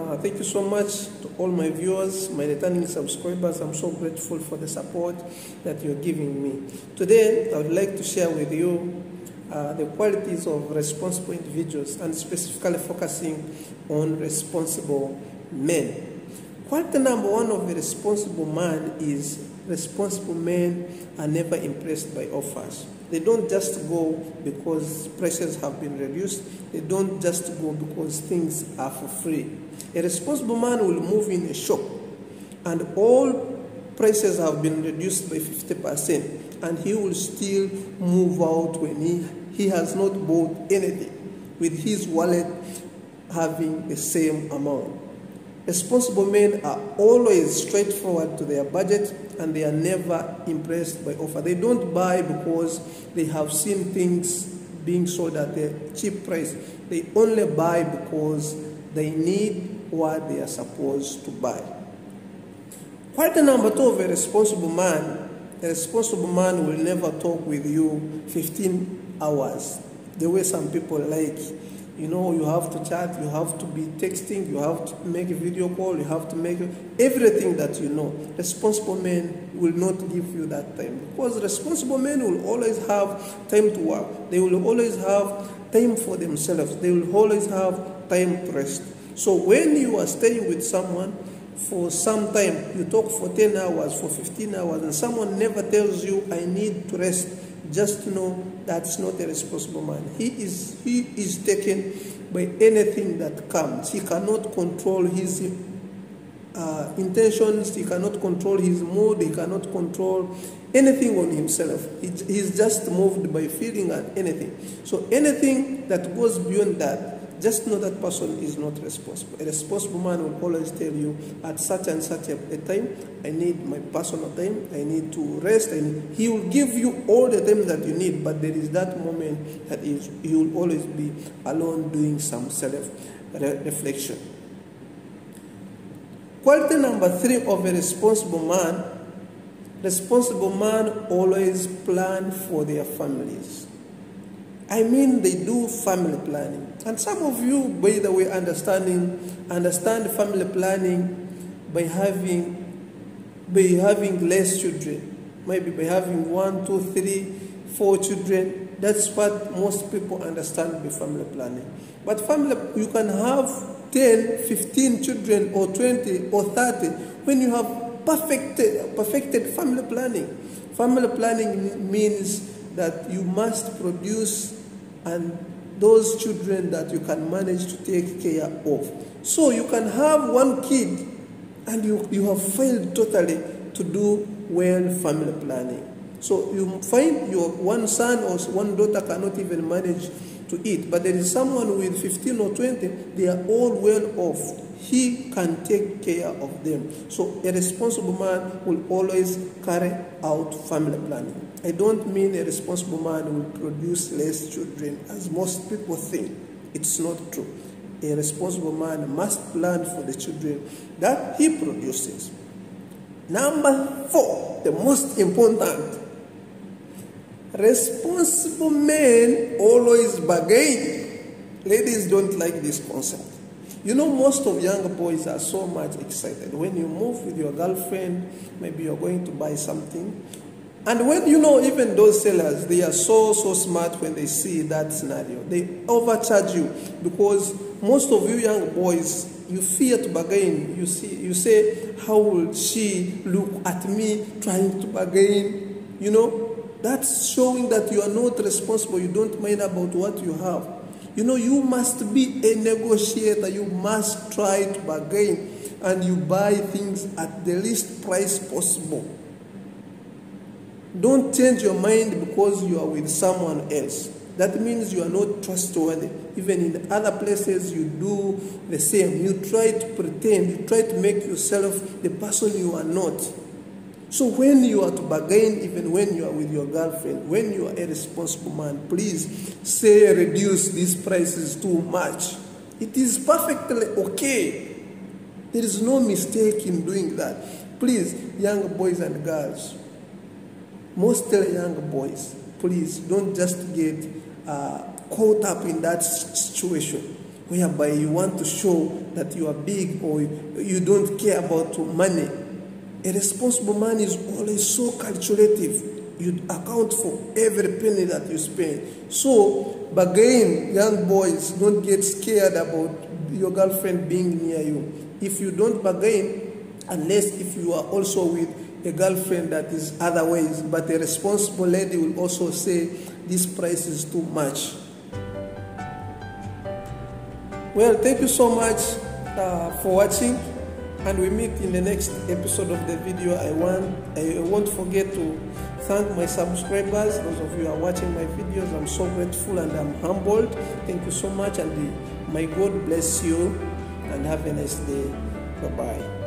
Uh, thank you so much to all my viewers, my returning subscribers. I'm so grateful for the support that you're giving me. Today, I would like to share with you uh, the qualities of responsible individuals and specifically focusing on responsible men. Quality number one of a responsible man is responsible men are never impressed by offers. They don't just go because prices have been reduced. They don't just go because things are for free. A responsible man will move in a shop and all prices have been reduced by 50% and he will still move out when he, he has not bought anything with his wallet having the same amount. Responsible men are always straightforward to their budget and they are never impressed by offer. They don't buy because they have seen things being sold at a cheap price. They only buy because they need what they are supposed to buy. Quite Quality number two of a responsible man a responsible man will never talk with you 15 hours the way some people like you know, you have to chat, you have to be texting, you have to make a video call, you have to make everything that you know. Responsible men will not give you that time because responsible men will always have time to work. They will always have time for themselves. They will always have time to rest. So when you are staying with someone for some time, you talk for 10 hours, for 15 hours, and someone never tells you, I need to rest just know that's not a responsible man. He is, he is taken by anything that comes. He cannot control his uh, intentions, he cannot control his mood, he cannot control anything on himself. He, he's just moved by feeling and anything. So anything that goes beyond that, just know that person is not responsible. A responsible man will always tell you at such and such a, time, I need my personal time, I need to rest. And he will give you all the time that you need, but there is that moment that is, he will always be alone doing some self reflection. Quality number three of a responsible man responsible man always plan for their families. I mean, they do family planning. And some of you, by the way, understanding, understand family planning by having, by having less children. Maybe by having one, two, three, four children. That's what most people understand by family planning. But family, you can have 10, 15 children or 20 or 30 when you have perfected, perfected family planning. Family planning means that you must produce and those children that you can manage to take care of. So you can have one kid and you, you have failed totally to do well family planning. So you find your one son or one daughter cannot even manage to eat, but there is someone with 15 or 20, they are all well off. He can take care of them. So a responsible man will always carry out family planning. I don't mean a responsible man will produce less children, as most people think. It's not true. A responsible man must plan for the children that he produces. Number four, the most important. Responsible men always bargain. Ladies don't like this concept. You know, most of young boys are so much excited. When you move with your girlfriend, maybe you're going to buy something, and when you know, even those sellers, they are so, so smart when they see that scenario. They overcharge you because most of you young boys, you fear to bargain. You, see, you say, How will she look at me trying to bargain? You know, that's showing that you are not responsible. You don't mind about what you have. You know, you must be a negotiator. You must try to bargain and you buy things at the least price possible. Don't change your mind because you are with someone else. That means you are not trustworthy. Even in other places, you do the same. You try to pretend, you try to make yourself the person you are not. So when you are to bargain, even when you are with your girlfriend, when you are a responsible man, please say reduce these prices too much. It is perfectly okay. There is no mistake in doing that. Please, young boys and girls, mostly young boys, please don't just get uh, caught up in that situation. whereby you want to show that you are big or you don't care about money. A responsible man is always so calculative. You account for every penny that you spend. So, again, young boys, don't get scared about your girlfriend being near you. If you don't bargain, unless if you are also with a girlfriend that is otherwise, but a responsible lady will also say, this price is too much. Well, thank you so much uh, for watching and we meet in the next episode of the video. I want I won't forget to thank my subscribers, those of you are watching my videos. I'm so grateful and I'm humbled. Thank you so much and my God bless you and have a nice day. Bye bye.